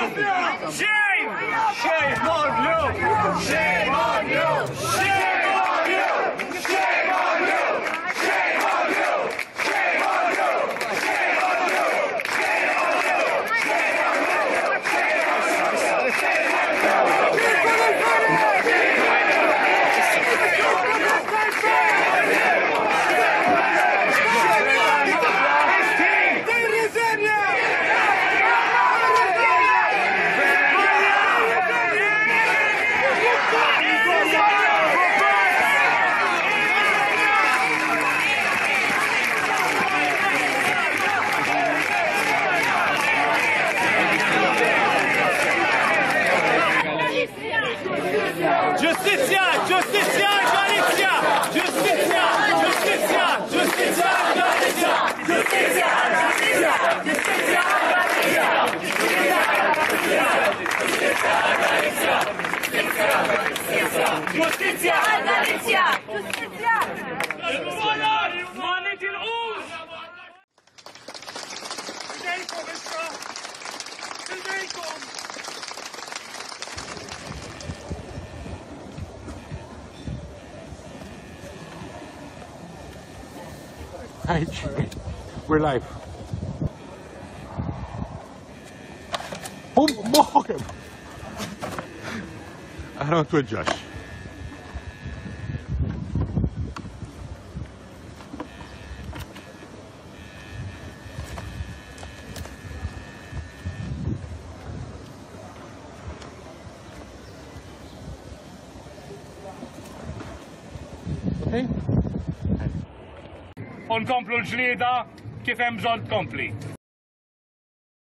Shame! Shame on you! Shame on you! justiça, Justicia! Right. We're live. Boom, Morgan! I don't quit, Okay. Unkomplu l-ġlieda kif hemm bżonn tkompli.